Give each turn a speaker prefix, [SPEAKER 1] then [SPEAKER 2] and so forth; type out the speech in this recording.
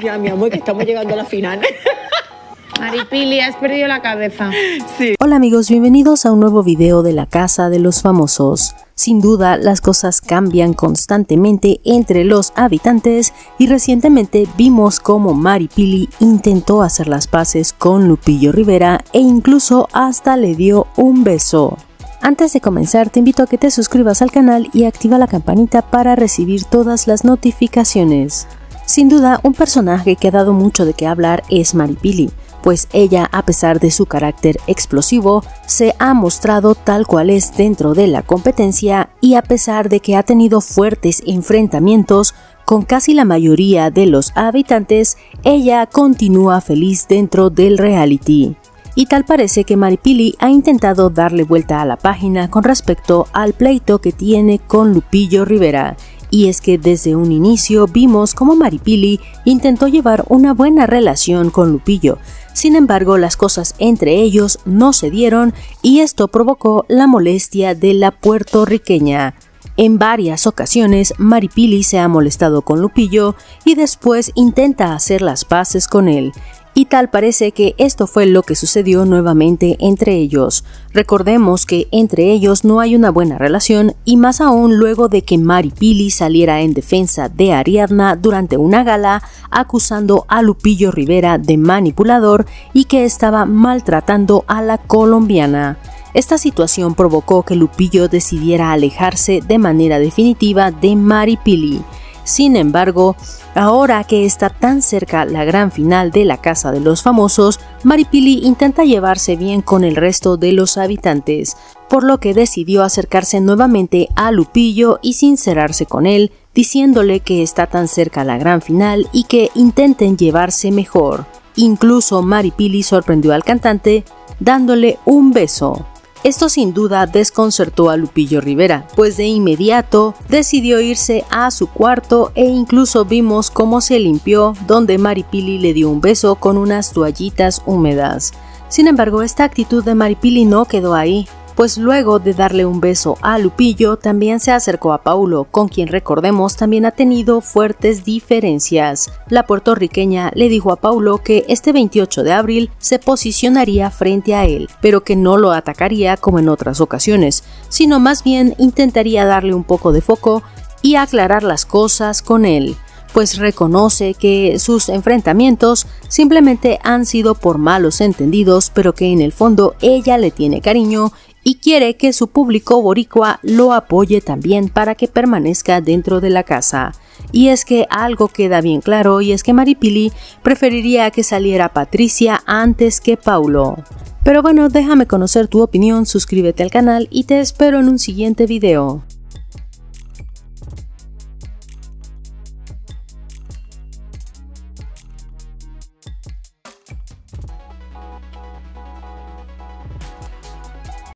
[SPEAKER 1] Ya, mi amor, que estamos llegando a la final.
[SPEAKER 2] Maripili, has perdido la cabeza.
[SPEAKER 3] Hola amigos, bienvenidos a un nuevo video de la Casa de los Famosos. Sin duda, las cosas cambian constantemente entre los habitantes y recientemente vimos cómo Maripili intentó hacer las paces con Lupillo Rivera e incluso hasta le dio un beso. Antes de comenzar te invito a que te suscribas al canal y activa la campanita para recibir todas las notificaciones. Sin duda, un personaje que ha dado mucho de qué hablar es Maripili, pues ella, a pesar de su carácter explosivo, se ha mostrado tal cual es dentro de la competencia y a pesar de que ha tenido fuertes enfrentamientos con casi la mayoría de los habitantes, ella continúa feliz dentro del reality y tal parece que Maripili ha intentado darle vuelta a la página con respecto al pleito que tiene con Lupillo Rivera. Y es que desde un inicio vimos cómo Maripili intentó llevar una buena relación con Lupillo, sin embargo las cosas entre ellos no se dieron y esto provocó la molestia de la puertorriqueña. En varias ocasiones Maripili se ha molestado con Lupillo y después intenta hacer las paces con él, y tal parece que esto fue lo que sucedió nuevamente entre ellos. Recordemos que entre ellos no hay una buena relación y más aún luego de que Mari Pili saliera en defensa de Ariadna durante una gala acusando a Lupillo Rivera de manipulador y que estaba maltratando a la colombiana. Esta situación provocó que Lupillo decidiera alejarse de manera definitiva de Mari Pili. Sin embargo, ahora que está tan cerca la gran final de la Casa de los Famosos, Maripili intenta llevarse bien con el resto de los habitantes, por lo que decidió acercarse nuevamente a Lupillo y sincerarse con él, diciéndole que está tan cerca la gran final y que intenten llevarse mejor. Incluso Maripili sorprendió al cantante dándole un beso. Esto sin duda desconcertó a Lupillo Rivera, pues de inmediato decidió irse a su cuarto e incluso vimos cómo se limpió donde Maripili le dio un beso con unas toallitas húmedas. Sin embargo, esta actitud de Maripili no quedó ahí, pues luego de darle un beso a Lupillo también se acercó a Paulo, con quien recordemos también ha tenido fuertes diferencias. La puertorriqueña le dijo a Paulo que este 28 de abril se posicionaría frente a él, pero que no lo atacaría como en otras ocasiones, sino más bien intentaría darle un poco de foco y aclarar las cosas con él pues reconoce que sus enfrentamientos simplemente han sido por malos entendidos, pero que en el fondo ella le tiene cariño y quiere que su público boricua lo apoye también para que permanezca dentro de la casa. Y es que algo queda bien claro y es que Maripili preferiría que saliera Patricia antes que Paulo. Pero bueno, déjame conocer tu opinión, suscríbete al canal y te espero en un siguiente video.